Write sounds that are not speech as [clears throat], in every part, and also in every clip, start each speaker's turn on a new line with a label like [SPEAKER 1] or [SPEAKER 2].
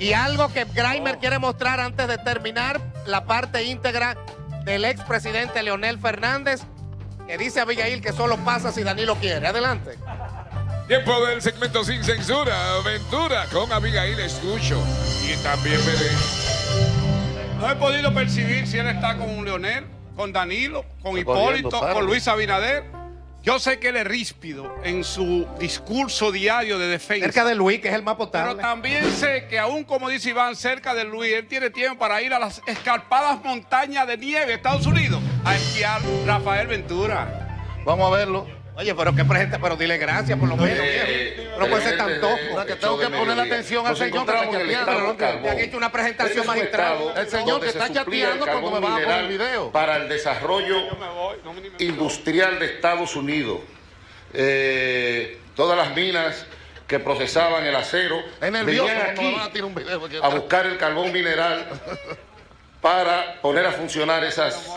[SPEAKER 1] Y algo que Grimer quiere mostrar antes de terminar la parte íntegra del expresidente Leonel Fernández, que dice Abigail que solo pasa si Danilo quiere. Adelante.
[SPEAKER 2] Tiempo del segmento sin censura, aventura con Abigail Escucho. Y también veré.
[SPEAKER 3] No he podido percibir si él está con Leonel, con Danilo, con Hipólito, con Luis Abinader. Yo sé que él es ríspido en su discurso diario de defensa.
[SPEAKER 1] Cerca de Luis, que es el más
[SPEAKER 3] Pero
[SPEAKER 1] potable.
[SPEAKER 3] también sé que aún como dice Iván, cerca de Luis, él tiene tiempo para ir a las escarpadas montañas de nieve de Estados Unidos a esquiar Rafael Ventura.
[SPEAKER 4] Vamos a verlo.
[SPEAKER 1] Oye, pero que presente, pero dile gracias por lo menos. viejo. No puede ser tan topo.
[SPEAKER 4] La que tengo que poner la atención al señor que está chateando.
[SPEAKER 1] Te han hecho una presentación magistral.
[SPEAKER 4] El señor que está chateando
[SPEAKER 5] el
[SPEAKER 4] cuando me
[SPEAKER 5] carbón
[SPEAKER 4] vas a poner el
[SPEAKER 5] mineral
[SPEAKER 4] video.
[SPEAKER 5] Para el desarrollo industrial de Estados Unidos. Eh, todas las minas que procesaban el acero venían aquí
[SPEAKER 4] a
[SPEAKER 5] buscar el carbón mineral para poner a funcionar esas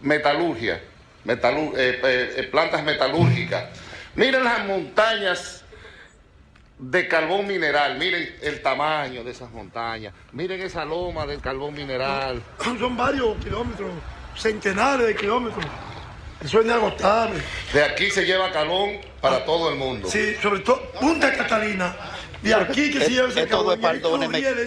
[SPEAKER 5] metalurgias, metalu- eh, eh, eh, plantas metalúrgicas. Miren las montañas de carbón mineral, miren el tamaño de esas montañas, miren esa loma del carbón mineral.
[SPEAKER 6] Son varios kilómetros, centenares de kilómetros. Eso es inagotable.
[SPEAKER 5] De aquí se lleva carbón para todo el mundo.
[SPEAKER 6] Sí, sobre todo Punta Catalina. De aquí que se lleva ese carbón, y hay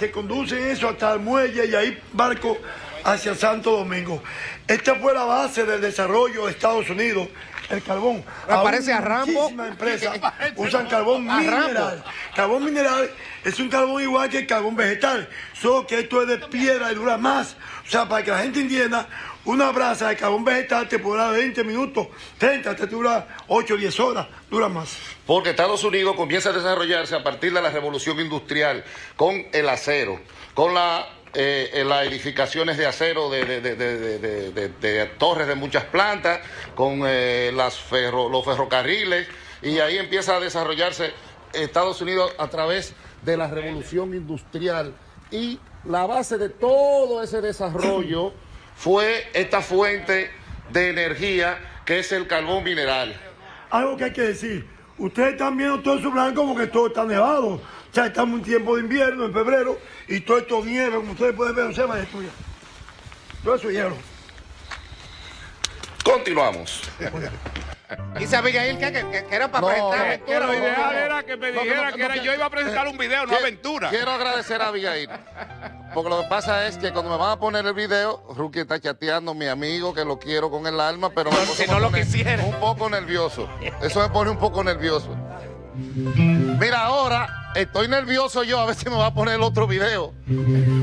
[SPEAKER 6] que conducen eso hasta el muelle y ahí barco hacia Santo Domingo. Esta fue la base del desarrollo de Estados Unidos, el carbón.
[SPEAKER 1] Me parece
[SPEAKER 6] Aún
[SPEAKER 1] a Rambo.
[SPEAKER 6] Muchísimas empresas [laughs] usan carbón
[SPEAKER 1] A Rambo.
[SPEAKER 6] mineral. Carbón mineral es un carbón igual que el carbón vegetal, solo que esto es de piedra y dura más. O sea, para que la gente entienda, una brasa de carbón vegetal te puede dar 20 minutos, 30, te dura 8 o 10 horas, dura más.
[SPEAKER 5] Porque Estados Unidos comienza a desarrollarse a partir de la revolución industrial con el acero, con la, eh, eh, las edificaciones de acero de, de- de- de- torres de muchas plantas, con eh, los ferrocarriles, y ahí empieza a desarrollarse Estados Unidos a través de la revolución industrial. Y la base de todo ese desarrollo [clears throat] fue esta fuente de energía que es el carbón mineral.
[SPEAKER 6] Algo que hay que decir, ustedes están viendo todo eso blanco como que todo está nevado. Sea, estamos en tiempo de invierno, en febrero, y todo esto nieve, como ustedes pueden ver, se va a destruir. Todo eso es hielo.
[SPEAKER 5] Continuamos. [laughs]
[SPEAKER 1] Dice Abigail que, que- que era para
[SPEAKER 4] No,
[SPEAKER 1] presentar
[SPEAKER 4] que-
[SPEAKER 3] Que lo
[SPEAKER 1] aventura.
[SPEAKER 3] era que me
[SPEAKER 4] No, que
[SPEAKER 3] dijera
[SPEAKER 4] no,
[SPEAKER 3] que era
[SPEAKER 4] no,
[SPEAKER 3] yo iba a presentar un video, no aventura.
[SPEAKER 4] Quiero agradecer a Abigail. Porque lo que pasa es que cuando me van a poner el video, Ruki está chateando, mi amigo, que lo quiero con el alma, pero me
[SPEAKER 1] si no lo
[SPEAKER 4] pone
[SPEAKER 1] quisiera.
[SPEAKER 4] Un poco nervioso. Eso me pone un poco nervioso. Mira, ahora estoy nervioso yo, a ver si me va a poner el otro video.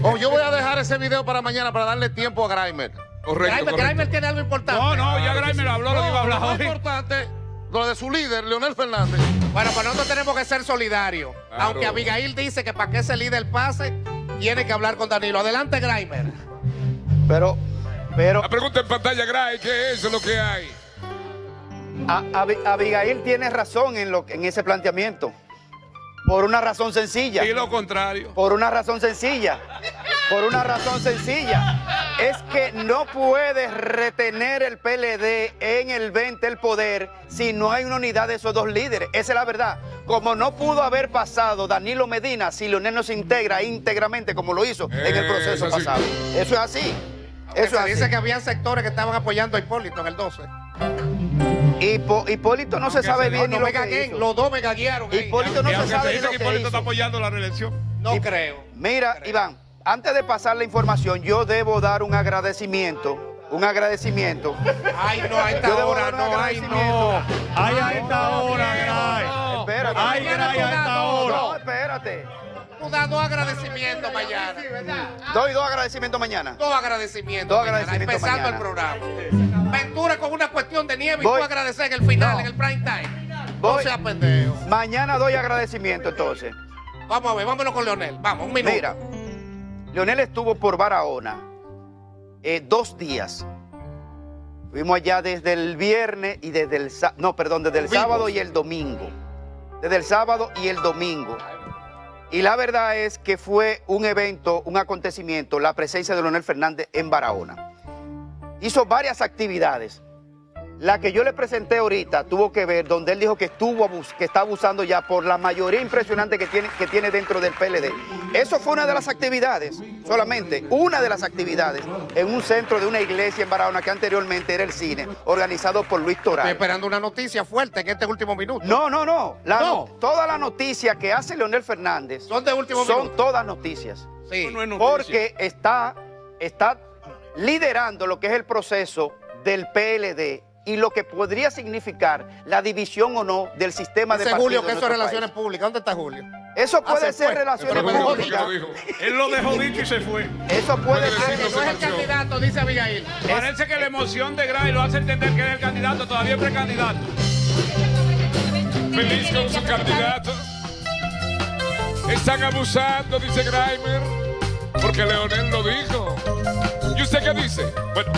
[SPEAKER 4] O yo voy a dejar ese video para mañana para darle tiempo a Grimer.
[SPEAKER 2] Correcto,
[SPEAKER 1] Grimer,
[SPEAKER 2] correcto.
[SPEAKER 1] Grimer tiene algo importante.
[SPEAKER 3] No, no, ya Grimer habló lo que iba a hablar
[SPEAKER 4] lo importante, lo de su líder, Leonel Fernández.
[SPEAKER 1] Bueno, pues nosotros tenemos que ser solidarios.
[SPEAKER 2] Claro.
[SPEAKER 1] Aunque Abigail dice que para que ese líder pase, tiene que hablar con Danilo. Adelante, Grimer.
[SPEAKER 7] Pero, pero
[SPEAKER 2] La pregunta en pantalla, Gray, ¿qué es lo que hay?
[SPEAKER 7] a- Abi- Abigail tiene razón en, lo, en ese planteamiento. Por una razón sencilla.
[SPEAKER 3] Y lo contrario.
[SPEAKER 7] Por una razón sencilla. Por una razón sencilla. Es que no puedes retener el PLD en el 20 el poder si no hay una unidad de esos dos líderes. Esa es la verdad. Como no pudo haber pasado Danilo Medina si Leonel no se integra íntegramente como lo hizo en el proceso
[SPEAKER 2] Eso sí.
[SPEAKER 7] pasado. Eso es así. Eso
[SPEAKER 1] se
[SPEAKER 7] es
[SPEAKER 1] dice
[SPEAKER 7] así.
[SPEAKER 1] que había sectores que estaban apoyando a Hipólito en el 12.
[SPEAKER 7] Hipo- Hipólito no se
[SPEAKER 3] Aunque
[SPEAKER 7] sabe
[SPEAKER 3] se-
[SPEAKER 7] bien
[SPEAKER 1] No,
[SPEAKER 7] ni
[SPEAKER 1] no
[SPEAKER 7] lo que hizo.
[SPEAKER 1] los dos me gaguearon. ahí.
[SPEAKER 7] Hipólito no se sabe
[SPEAKER 3] se que Hipólito está apoyando la reelección.
[SPEAKER 1] No creo.
[SPEAKER 7] Mira, Iván, antes de pasar la información, yo debo dar un agradecimiento. Un agradecimiento.
[SPEAKER 1] Ay, no, a esta hora no, ay, no.
[SPEAKER 8] Ay, a esta hora, Gray.
[SPEAKER 7] Espérate.
[SPEAKER 8] Ay, Gray, a esta hora.
[SPEAKER 7] No, espérate.
[SPEAKER 1] Tú das dos agradecimientos mañana.
[SPEAKER 7] Doy dos agradecimientos mañana.
[SPEAKER 1] Dos agradecimientos.
[SPEAKER 7] Dos
[SPEAKER 1] mañana,
[SPEAKER 7] agradecimientos
[SPEAKER 1] Empezando el
[SPEAKER 7] mañana.
[SPEAKER 1] programa. Ventura con una cuestión de nieve y tú agradecer en el final, en el prime time. No seas pendejo.
[SPEAKER 7] Mañana doy agradecimiento entonces.
[SPEAKER 1] Vamos a ver, vámonos con Leonel. Vamos, un minuto.
[SPEAKER 7] Mira, Leonel estuvo por Barahona eh, dos días. Fuimos allá desde el viernes y desde el no, perdón, desde el sábado y el domingo. Desde el sábado y el domingo. Y la verdad es que fue un evento, un acontecimiento, la presencia de Leonel Fernández en Barahona. Hizo varias actividades. La que yo le presenté ahorita tuvo que ver donde él dijo que estuvo abus- que está abusando ya por la mayoría impresionante que tiene, que tiene dentro del PLD. Eso fue una de las actividades, solamente una de las actividades, en un centro de una iglesia en Barahona que anteriormente era el cine, organizado por Luis
[SPEAKER 1] Estoy
[SPEAKER 7] Toral.
[SPEAKER 1] esperando una noticia fuerte en este último minuto.
[SPEAKER 7] No, no, no. La
[SPEAKER 1] No.
[SPEAKER 7] no- Toda la noticia que hace Leonel Fernández
[SPEAKER 1] Son de último
[SPEAKER 7] son
[SPEAKER 1] minuto.
[SPEAKER 7] todas noticias.
[SPEAKER 1] Sí.
[SPEAKER 3] No es noticia.
[SPEAKER 7] Porque está, está liderando lo que es el proceso del PLD y lo que podría significar la división o no del sistema de
[SPEAKER 1] Dice
[SPEAKER 7] partidos
[SPEAKER 1] Julio que eso es relaciones
[SPEAKER 7] país.
[SPEAKER 1] públicas. ¿Dónde está Julio?
[SPEAKER 7] Eso puede
[SPEAKER 1] Ah, se
[SPEAKER 7] ser
[SPEAKER 1] fue.
[SPEAKER 7] relaciones
[SPEAKER 2] Pero ¿cómo
[SPEAKER 7] públicas.
[SPEAKER 3] Él lo dejó [laughs] dicho y se fue.
[SPEAKER 7] Eso puede
[SPEAKER 2] Puede
[SPEAKER 7] ser.
[SPEAKER 1] No es el candidato, dice Abigail.
[SPEAKER 3] Parece que la emoción de Gray lo hace entender que es el candidato, todavía es precandidato.
[SPEAKER 2] Feliz con su candidato. Están abusando, dice Grimer. Porque Leonel lo dijo. ¿Y usted qué dice? Bueno,